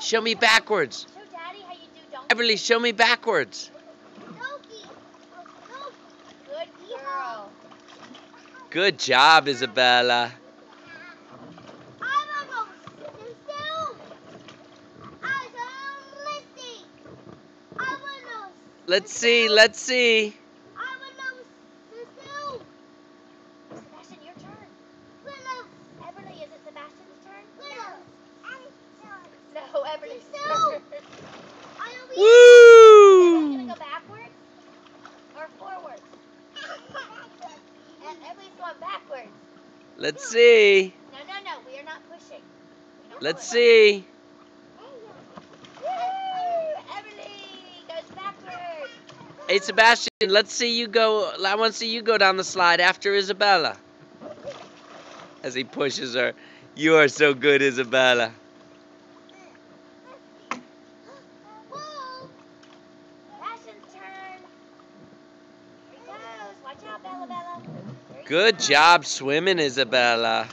show me backwards. Show Daddy how you do donkey. Everly, show me backwards. Donkey. Good girl. Good job, Isabella. Let's see, let's see. No, Everly's No. Woo! gonna go backwards or forwards? And Everly's going backwards. Let's see. No, no, no. We are not pushing. Let's push. see. Woo! Everly goes backwards. Hey, Sebastian, let's see you go. I want to see you go down the slide after Isabella. As he pushes her. You are so good, Isabella. Watch out, Bella Bella. Good job swimming, Isabella.